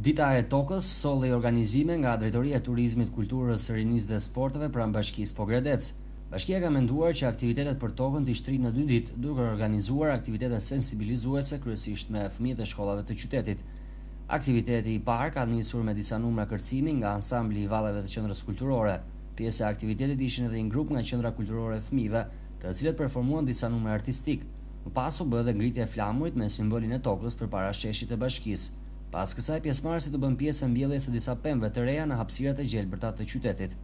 Dita e Tokës solli organizime nga Drejtoria e Turizmit, Kulturës, Rinisë dhe Sporteve pranë Bashkisë Pogradec. Bashkia ka menduar që aktivitetet për tokën t'i shtrijë në dy ditë, duke organizuar aktivitete sensibilizuese kryesisht me fëmijët e shkollave të qytetit. Aktiviteti i parë ka nisur me disa numra kërcimi nga Ansambli i Valleve të Qendrës Kulturore. Pjesë e aktivitetit ishin edhe një grup nga Qendra Kulturore e Fëmijëve, të cilët performuan disa numra artistikë. Më pas u bë edhe ngritja e flamurit me simbolin e tokës përpara sheshit të bashkisë. Pas kësaj pjesëmarrësit u bënë pjesë e mbjelljes së disa pemëve të reja në hapësirat e gjelbërta të qytetit.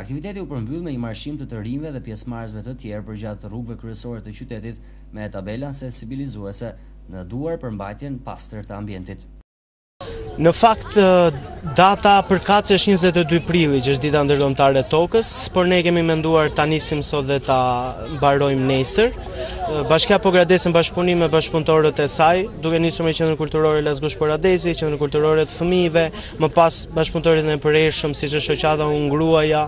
Aktiviteti u përmbyll me një marshim të të rinjve dhe pjesëmarrësve të tjerë përgjatë rrugëve kryesore të qytetit me tabela sensibilizuese në duar për mbajtjen pastër të ambientit. Në fakt, Data përkatëse është njëzet e dy prilli, që është dita ndërkombëtare e tokës, por ne kemi menduar ta nisim sot dhe ta mbarojmë nesër. Bashkia Pogradec në bashkëpunim me bashkëpunëtorët e saj, duke nisur me Qendrën Kulturore Lasgush Poradeci, Qendrën Kulturore të Fëmijëve, më pas bashkëpunëtorit e përhershëm siç është Shoqata Unë Gruaja,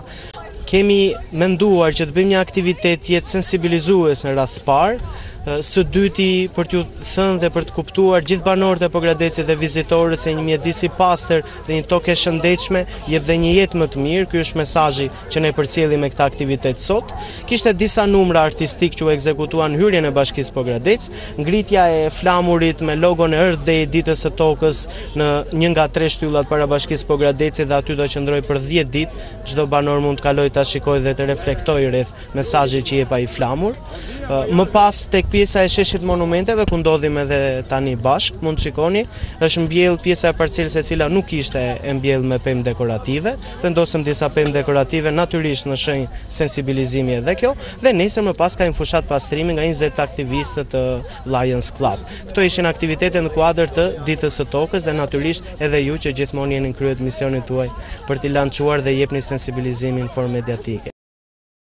Kemi menduar që të bëjmë një aktivitet të jetë sensibilizues në radhë parë, së dyti për t'ju thënë dhe për të kuptuar gjithë banorët e Pogradecit dhe vizitorët se një mjedis i pastër dhe një tokë e shëndetshme jep dhe një jetë më të mirë. Ky është mesazhi që ne përcjellim me këtë aktivitet sot. Kishte disa numra artistikë që u ekzekutuan në hyrjen e Bashkisë Pogradec, ngritja e flamurit me logon e Earth Day ditës së tokës në një nga tre shtyllat para Bashkisë Pogradecit dhe aty do qëndrojë për 10 ditë. Çdo banor mund të kalojë ta shikojë dhe të reflektojë rreth mesazhit që jep ai flamur. Më pas tek pjesa e sheshit monumenteve, ku ndodhemi edhe tani bashkë, mund të shikoni, është mbjellë pjesa e parcelës e cila nuk ishte e mbjellë me pemë dekorative, vendosëm disa pemë dekorative natyrisht në shenjë sensibilizimi edhe kjo, dhe nesër më pas ka një fushatë pastrimi nga 20 aktivistë të Lions Club. Këto ishin aktivitete në kuadër të ditës së tokës dhe natyrisht Edhe ju që gjithmonë jeni në krye të misionit tuaj për t'i lançuar dhe jepni sensibilizimin në formë mediatike.